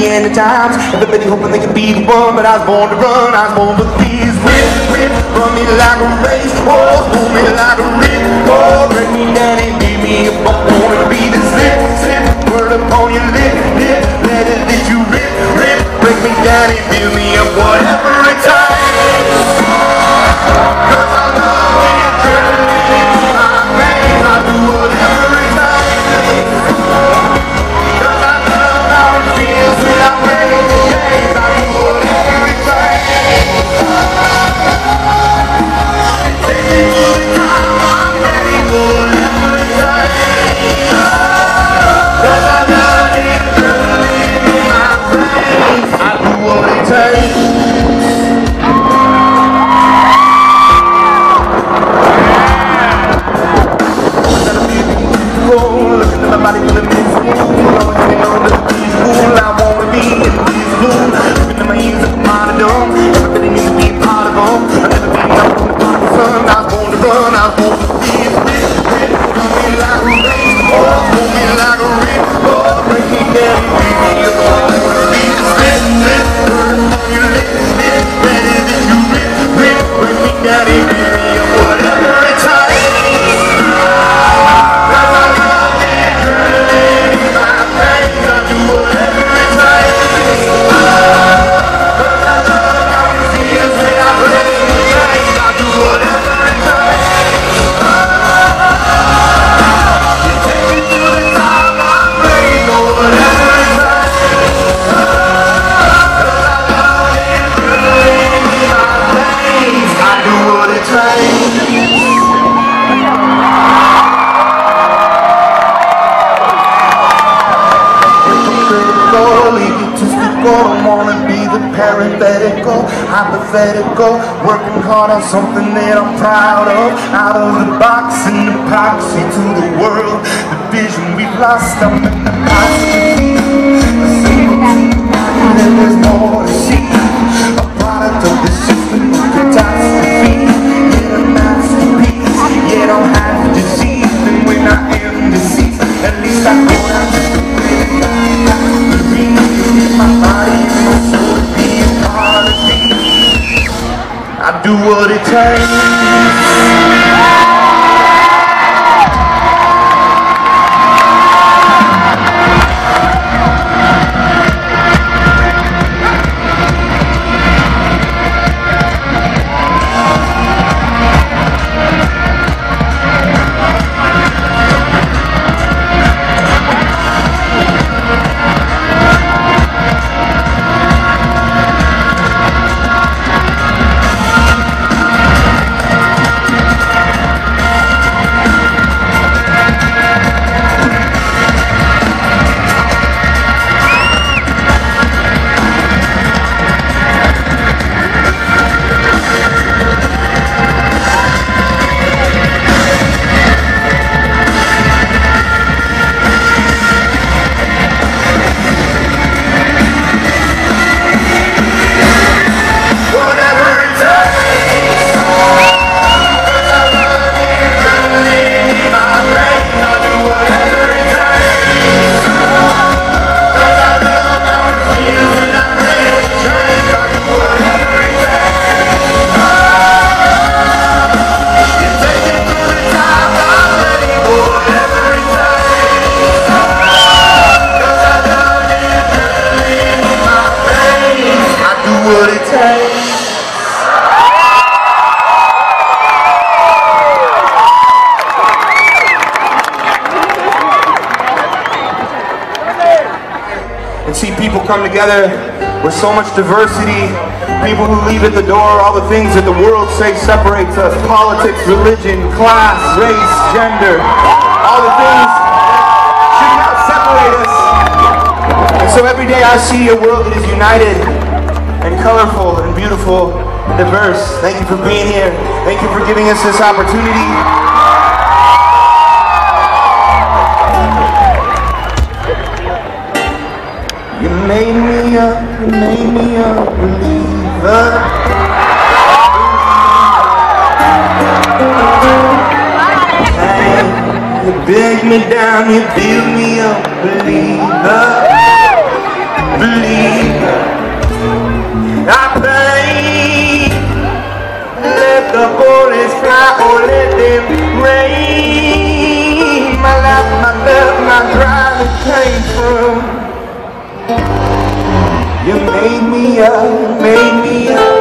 End of times. Everybody hoping they can be the one, but I was born to run. I was born with these whip, whip, run me like a race racehorse, pull me like a rip ripcord, break me down and give me a buck. Wanna be the zip, zip, word upon your lip, lip, let it that you rip, rip, break me down and fill me up, whatever. somebody for the something together with so much diversity, people who leave at the door all the things that the world says separates us, politics, religion, class, race, gender, all the things that should not separate us. And so every day I see a world that is united and colorful and beautiful, and diverse. Thank you for being here. Thank you for giving us this opportunity. Made me a, made me a believer. You beg me down, you build me a believer. Believer. I pray, let the bullets fly or let them rain. My life, my love, my drive came from. Made me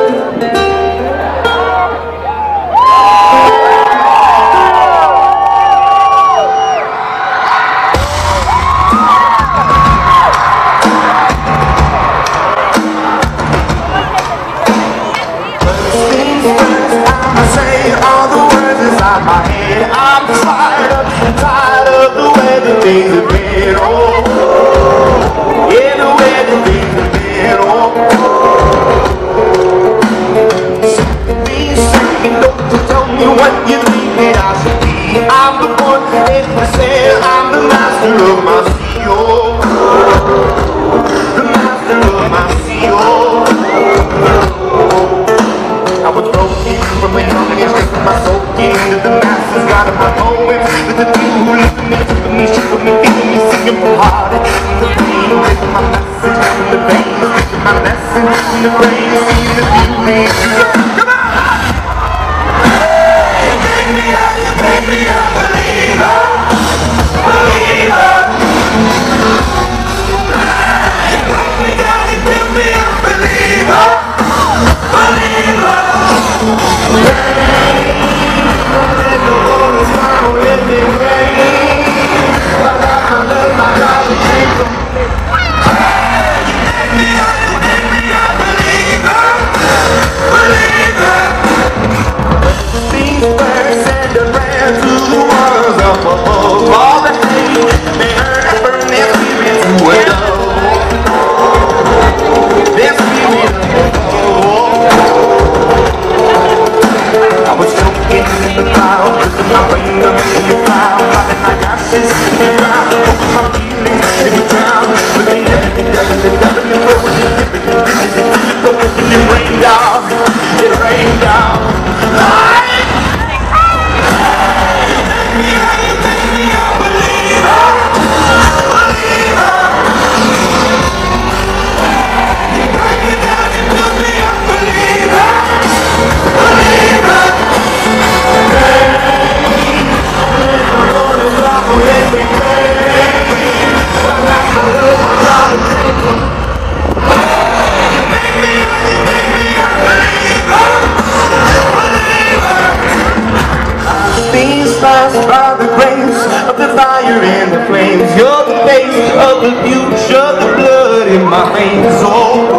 by the grace of the fire and the flames. You're the face of the future, the blood in my veins. Oh,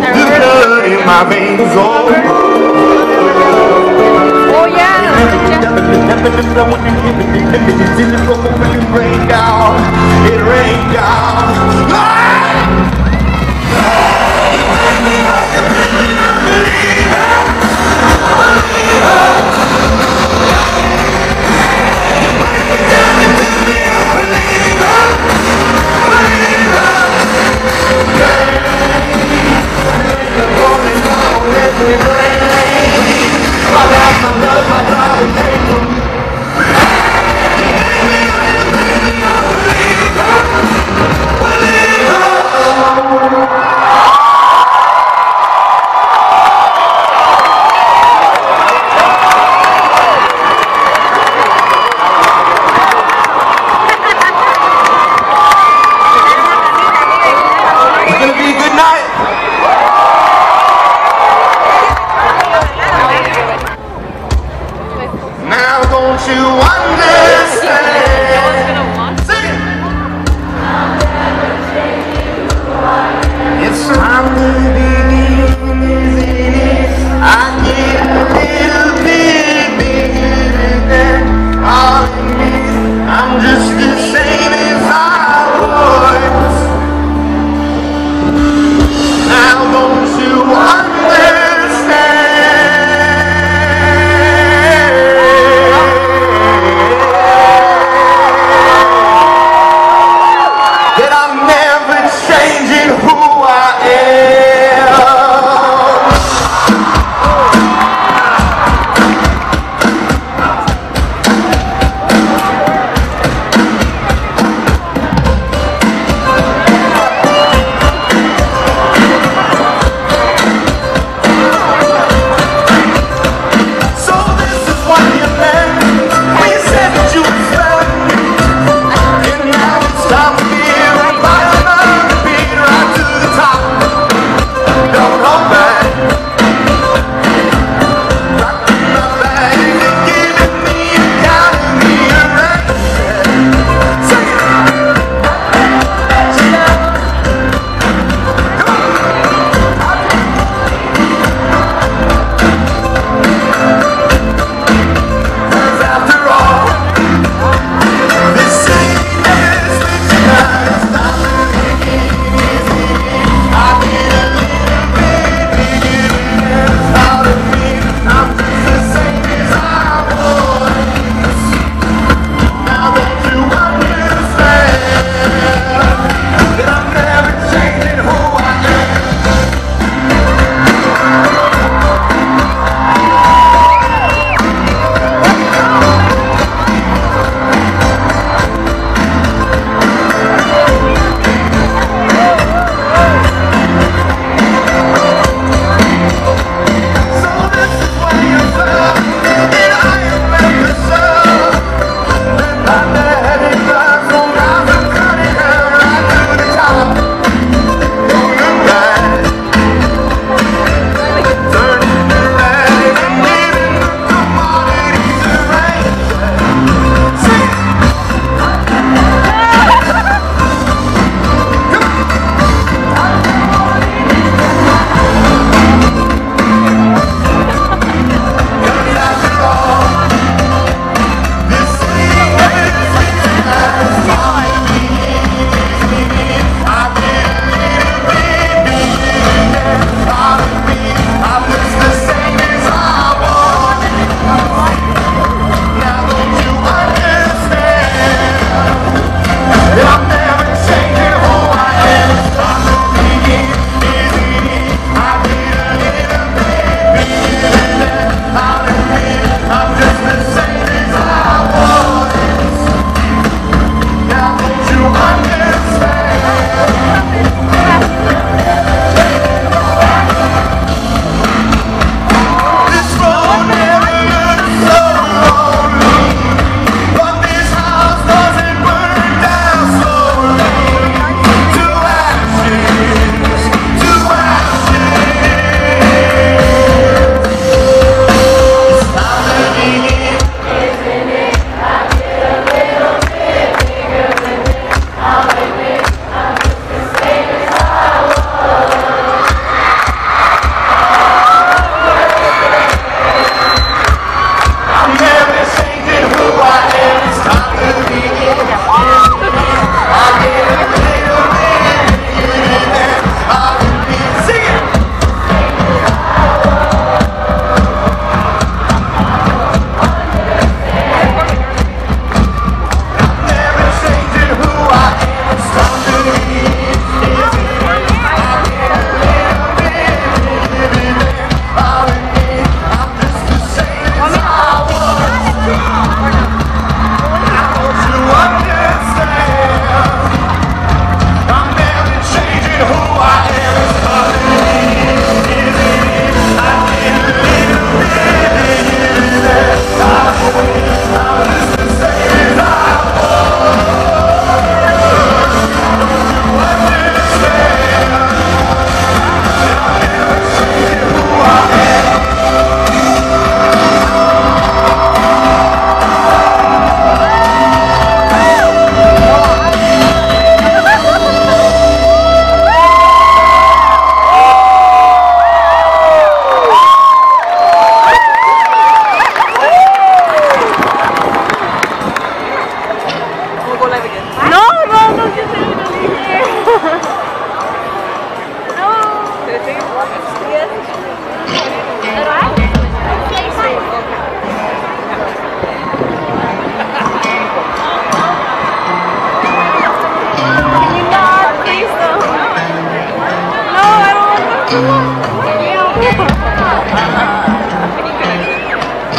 the blood in my veins. Oh. Oh yeah. It rained down, it rained down. My we my love, my love, my love,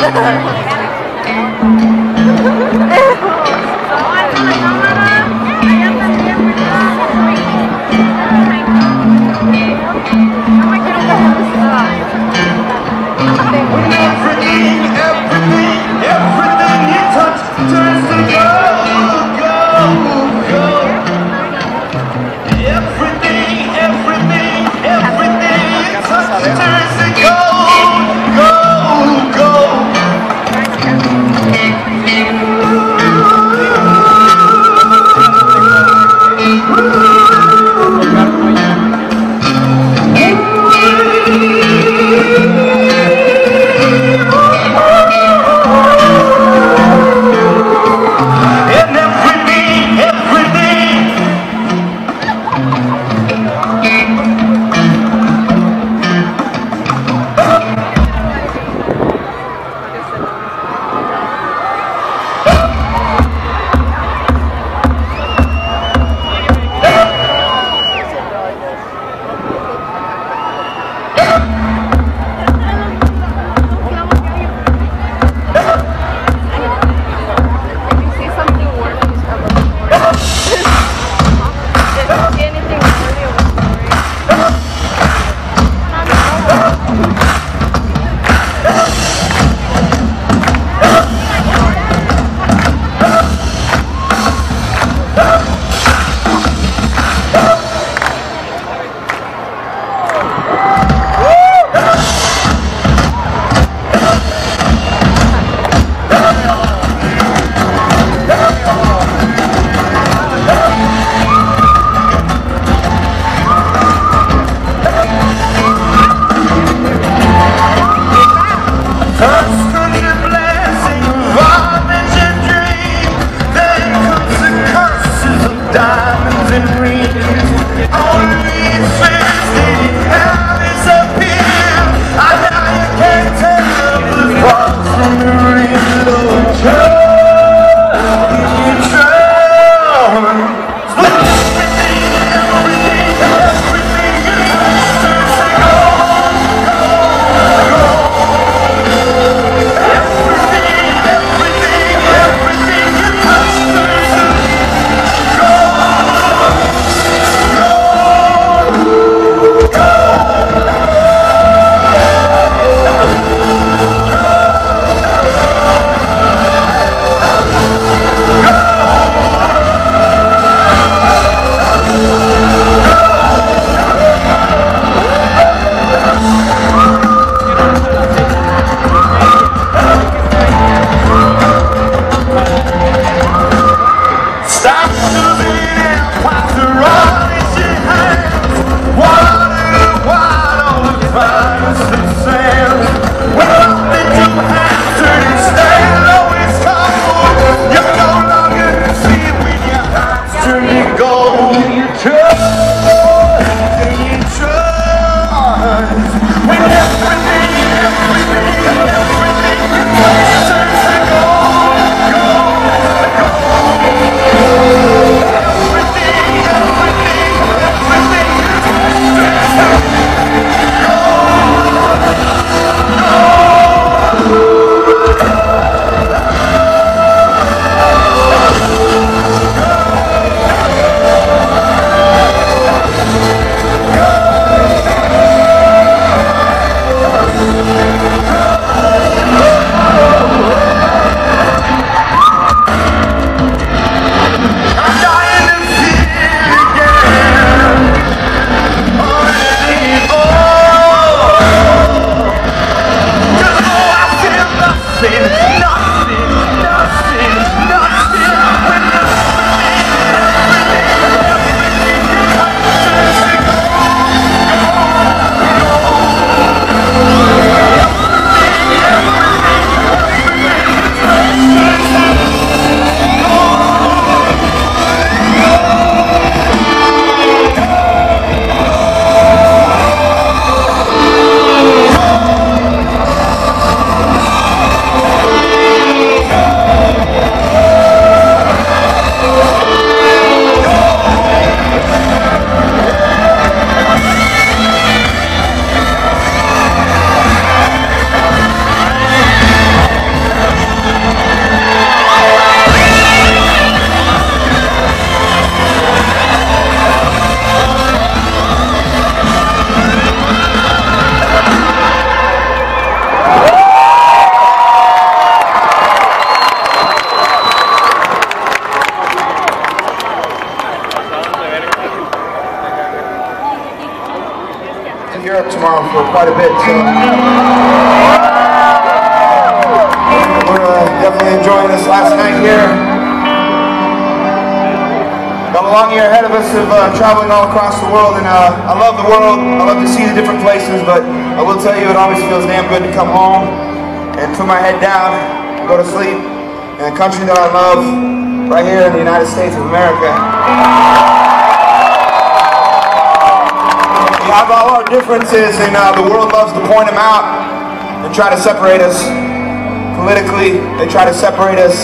Ha ha ha ha! Quite a bit, so we're uh, definitely enjoying this last night here. Got a long year ahead of us of uh, traveling all across the world, and uh, I love the world. I love to see the different places, but I will tell you, it always feels damn good to come home and put my head down, go to sleep in a country that I love, right here in the United States of America. Have all our differences, and uh, the world loves to point them out and try to separate us politically. They try to separate us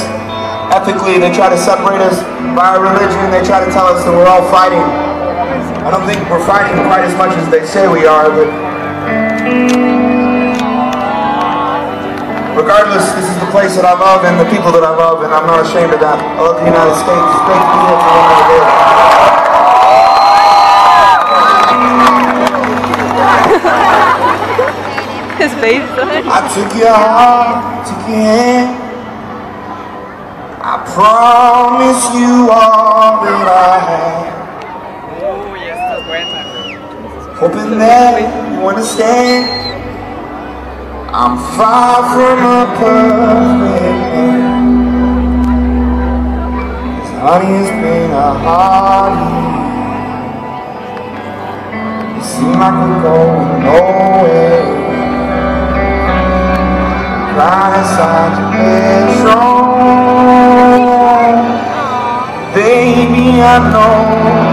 ethically. They try to separate us by our religion. They try to tell us that we're all fighting. I don't think we're fighting quite as much as they say we are, but regardless, this is the place that I love and the people that I love, and I'm not ashamed of that. I love the United States. Be here for more day. His face. I took your heart, took your hand. I promise you all that I have. Oh, Hoping that you understand. I'm far from a perfect man. 'Cause honey, it's been a hard year. It seems like we're going nowhere. Baby, I know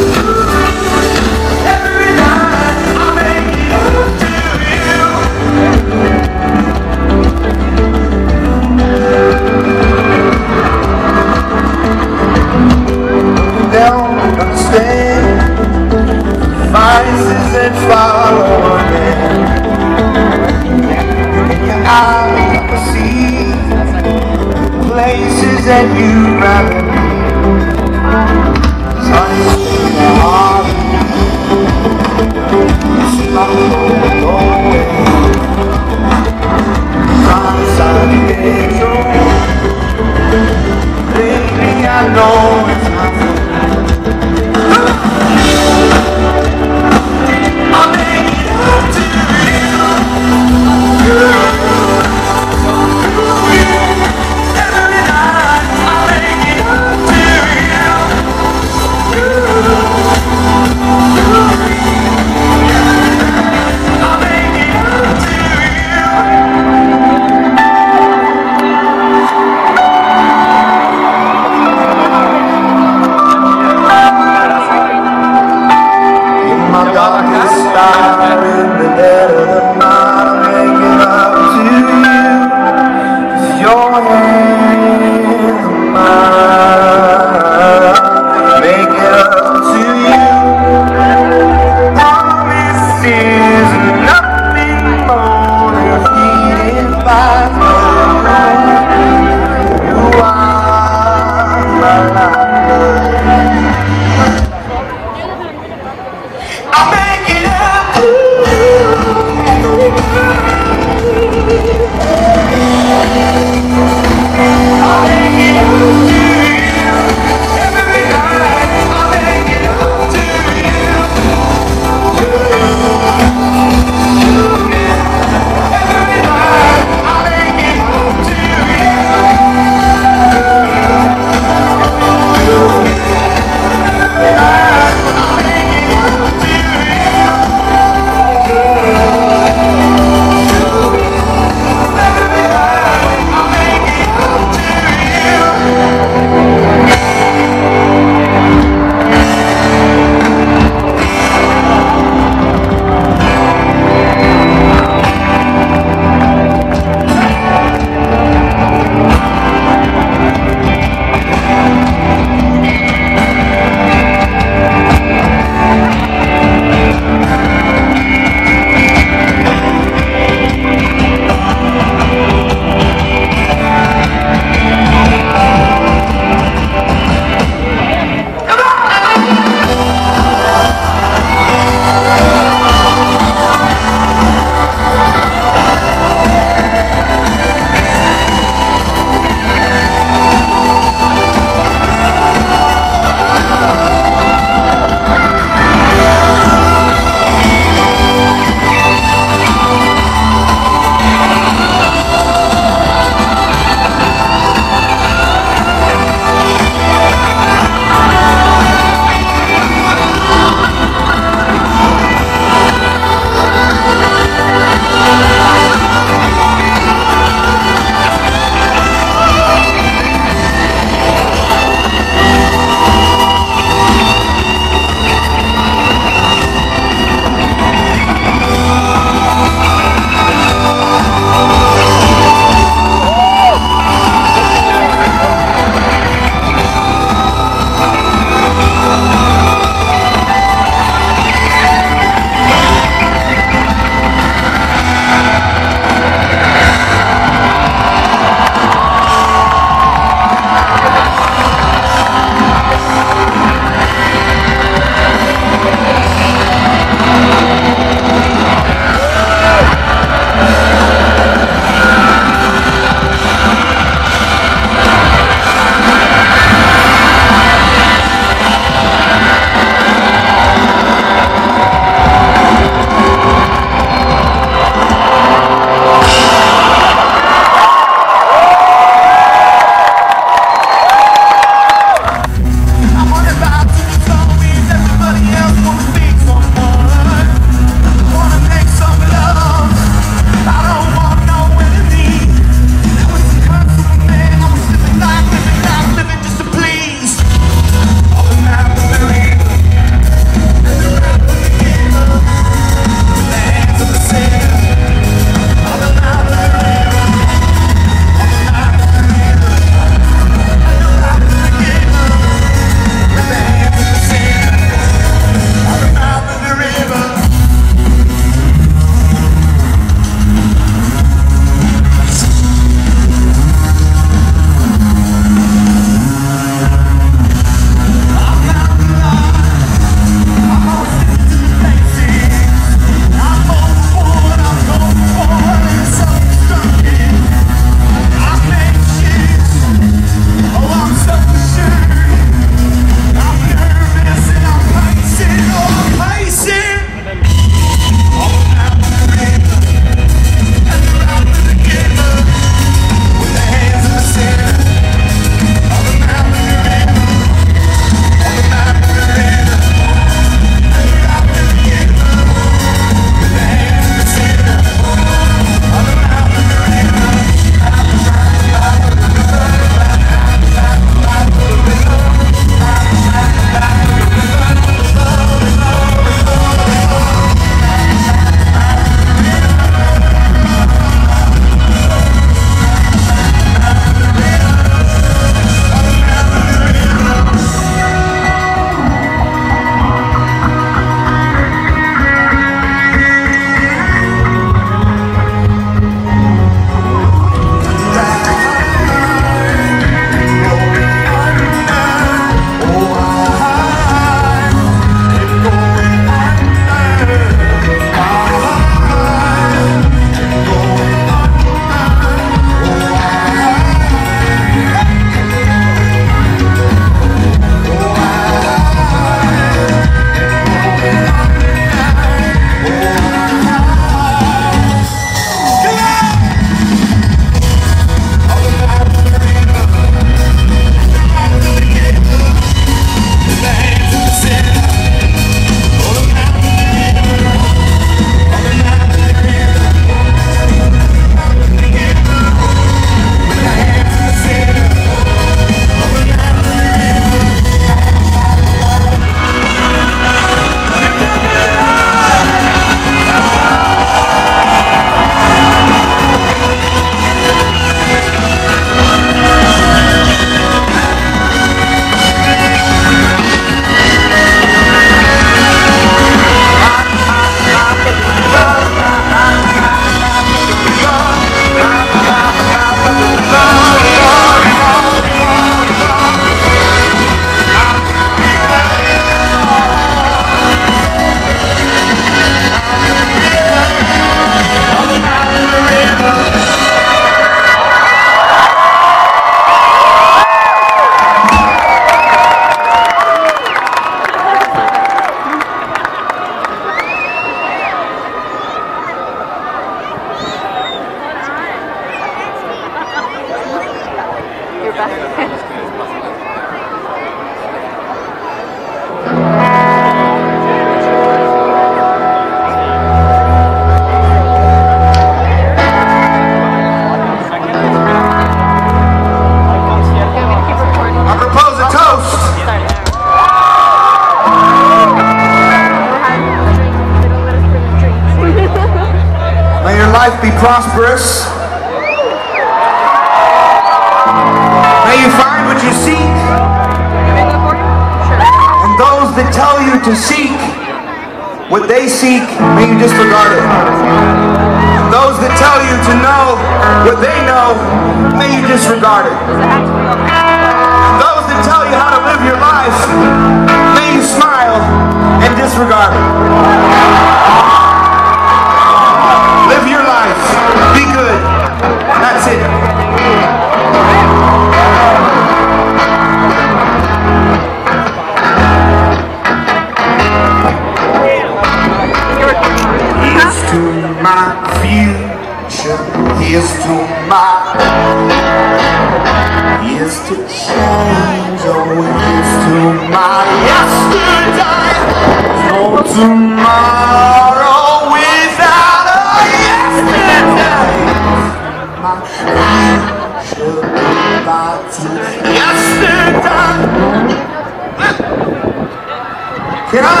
Can I?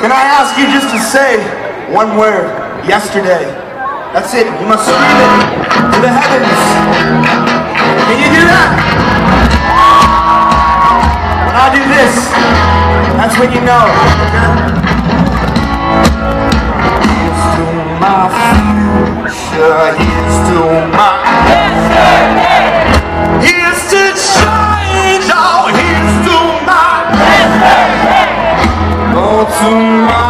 Can I ask you just to say one word? Yesterday. That's it. You must scream it to the heavens. Can you do that? When I do this, that's when you know. Here's to my future, here's to my yesterday. Here's to tomorrow.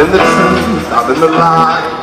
in the truth, I've been the lie.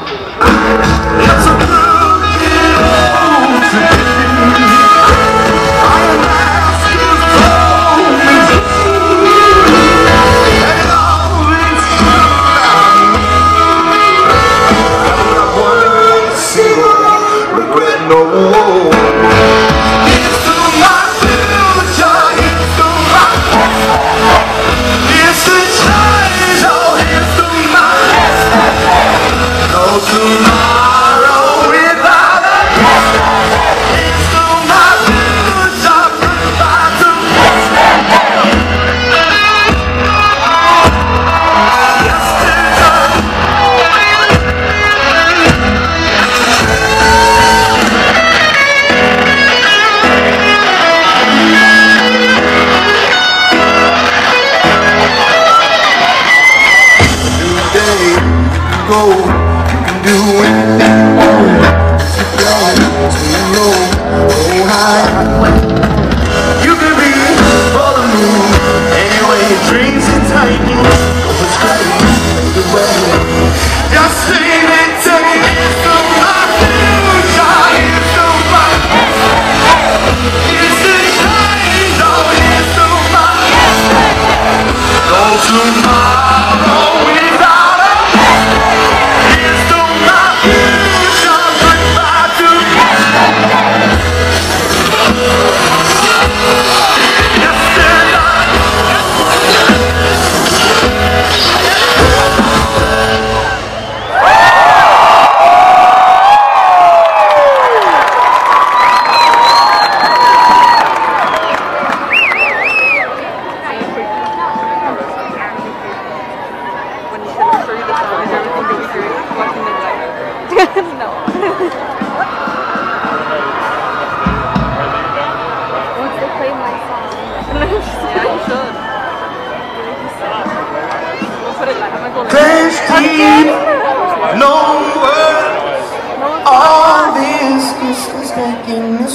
Speaking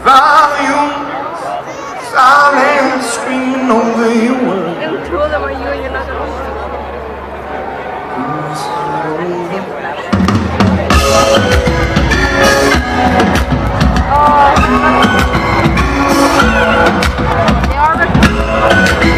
volumes, silent screen over your Two Oh, they are recording.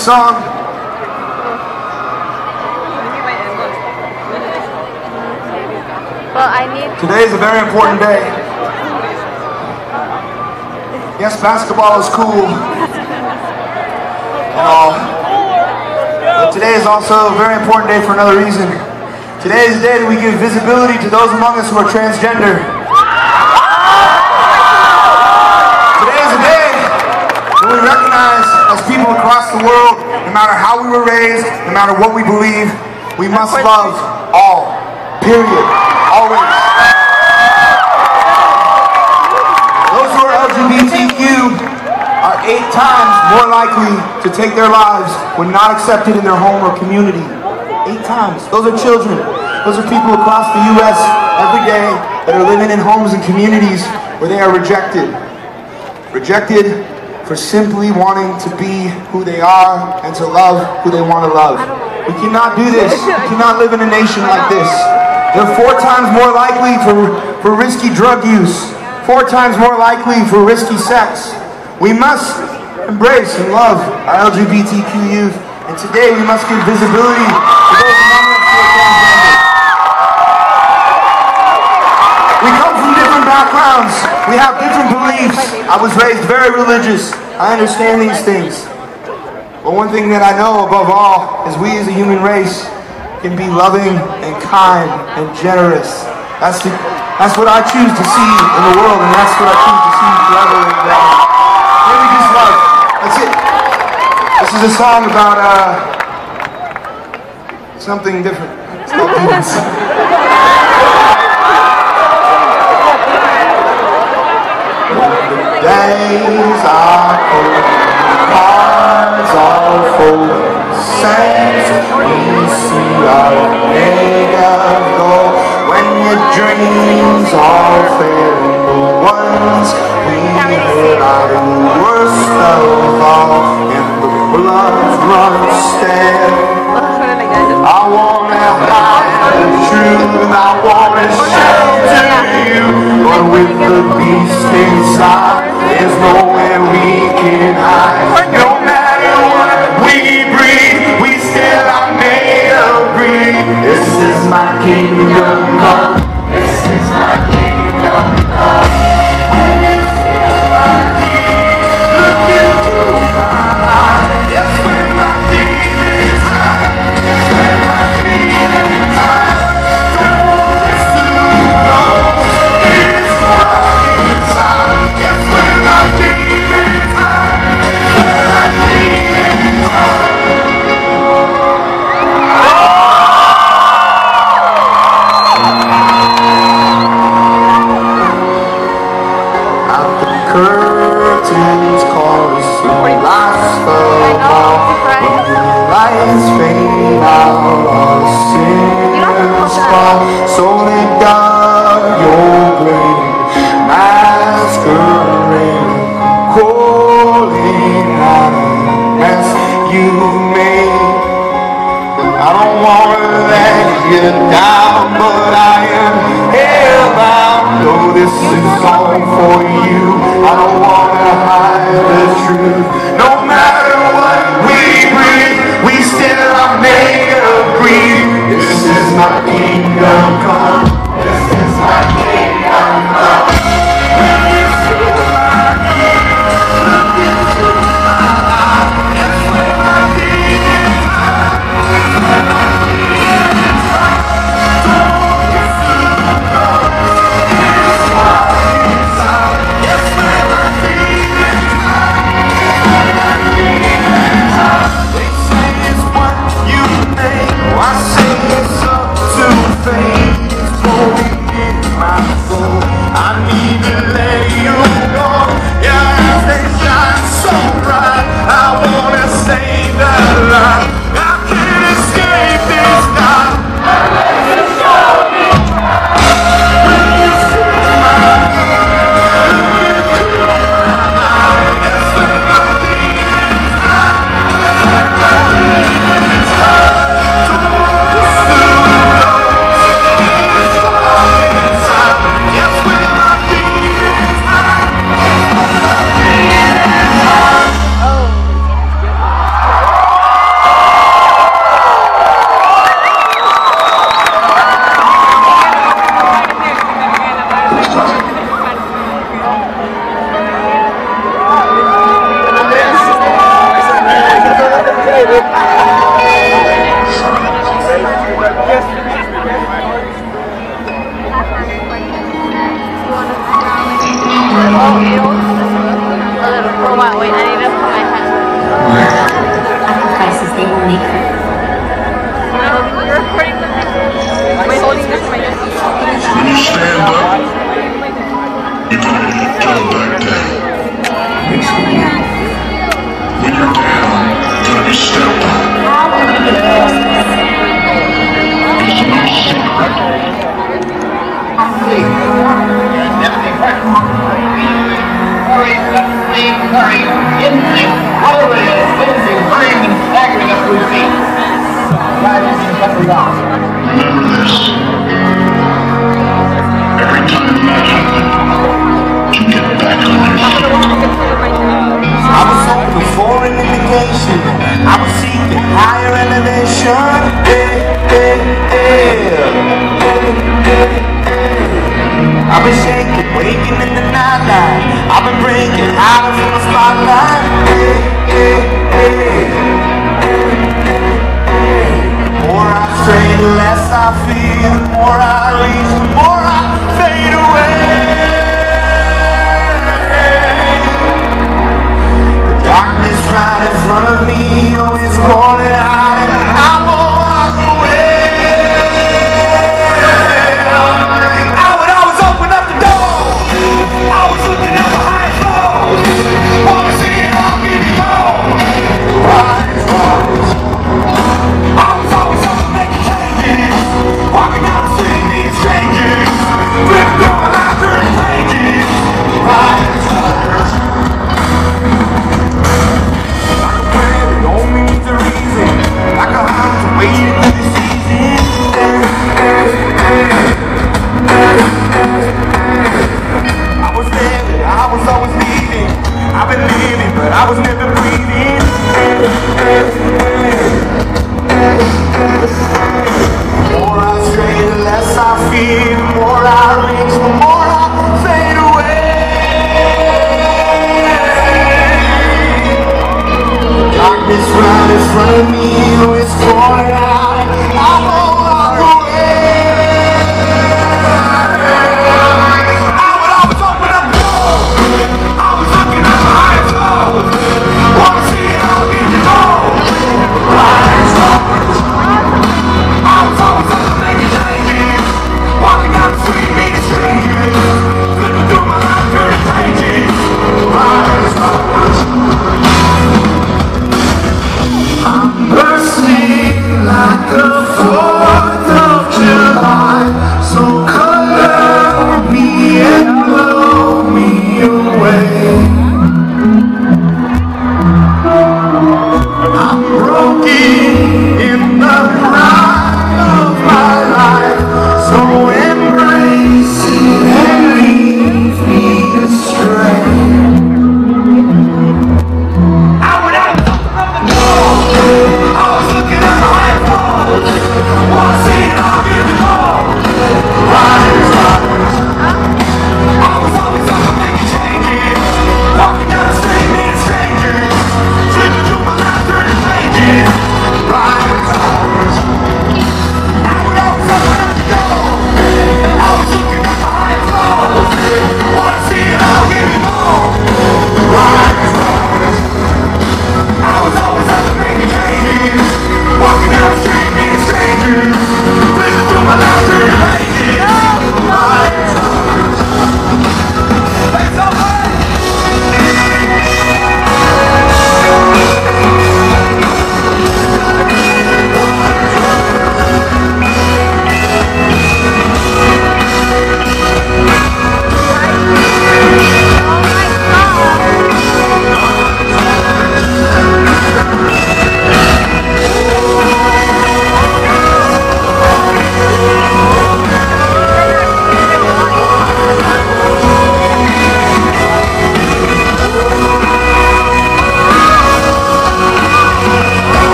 Song. Well, I need. Today is a very important day. Yes, basketball is cool and all. But today is also a very important day for another reason. Today is the day that we give visibility to those among us who are transgender. Today is a day when we recognize as people across the world, no matter how we were raised, no matter what we believe, we must love all. Period. Always. Those who are LGBTQ are eight times more likely to take their lives when not accepted in their home or community. Eight times. Those are children. Those are people across the U.S. every day that are living in homes and communities where they are rejected. Rejected for simply wanting to be who they are and to love who they want to love. We cannot do this. We cannot live in a nation like this. They're four times more likely for, for risky drug use, four times more likely for risky sex. We must embrace and love our LGBTQ youth, and today we must give visibility to those among backgrounds. We have different beliefs. I was raised very religious. I understand these things. But one thing that I know above all is we as a human race can be loving and kind and generous. That's the, that's what I choose to see in the world, and that's what I choose to see forever and ever. Maybe just love. That's it. This is a song about uh, something different. It's called. Days are cold, cards are full, saints we see are made of gold. When your dreams are failing, the ones we hear are the worst of all, and the blood runs stale. Truth, I wanna shelter you, but with the beast inside, there's nowhere we can hide.